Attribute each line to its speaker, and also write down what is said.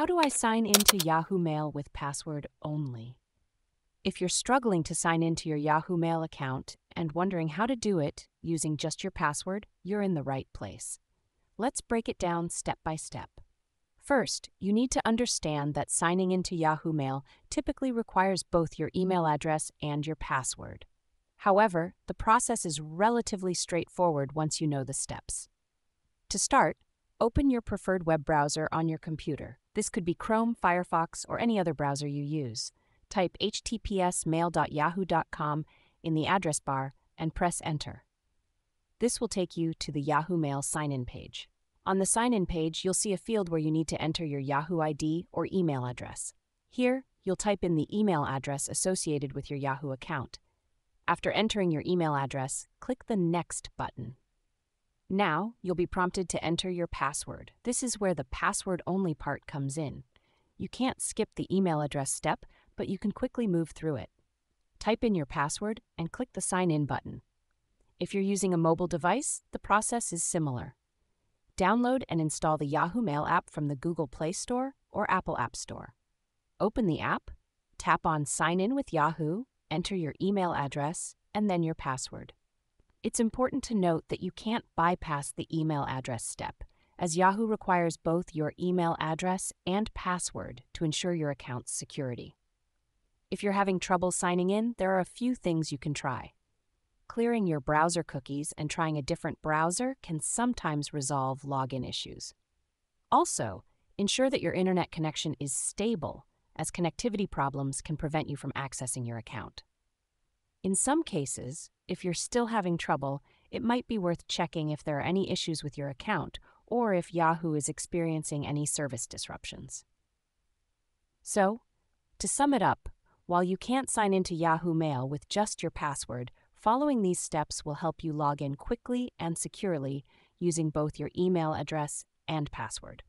Speaker 1: How do I sign into Yahoo Mail with password only? If you're struggling to sign into your Yahoo Mail account and wondering how to do it using just your password, you're in the right place. Let's break it down step by step. First, you need to understand that signing into Yahoo Mail typically requires both your email address and your password. However, the process is relatively straightforward once you know the steps. To start, open your preferred web browser on your computer. This could be Chrome, Firefox, or any other browser you use. Type https mail.yahoo.com in the address bar and press Enter. This will take you to the Yahoo Mail sign in page. On the sign in page, you'll see a field where you need to enter your Yahoo ID or email address. Here, you'll type in the email address associated with your Yahoo account. After entering your email address, click the Next button. Now, you'll be prompted to enter your password. This is where the password only part comes in. You can't skip the email address step, but you can quickly move through it. Type in your password and click the Sign In button. If you're using a mobile device, the process is similar. Download and install the Yahoo Mail app from the Google Play Store or Apple App Store. Open the app, tap on Sign In with Yahoo, enter your email address, and then your password. It's important to note that you can't bypass the email address step, as Yahoo requires both your email address and password to ensure your account's security. If you're having trouble signing in, there are a few things you can try. Clearing your browser cookies and trying a different browser can sometimes resolve login issues. Also, ensure that your internet connection is stable, as connectivity problems can prevent you from accessing your account. In some cases, if you're still having trouble, it might be worth checking if there are any issues with your account or if Yahoo is experiencing any service disruptions. So, to sum it up, while you can't sign into Yahoo Mail with just your password, following these steps will help you log in quickly and securely using both your email address and password.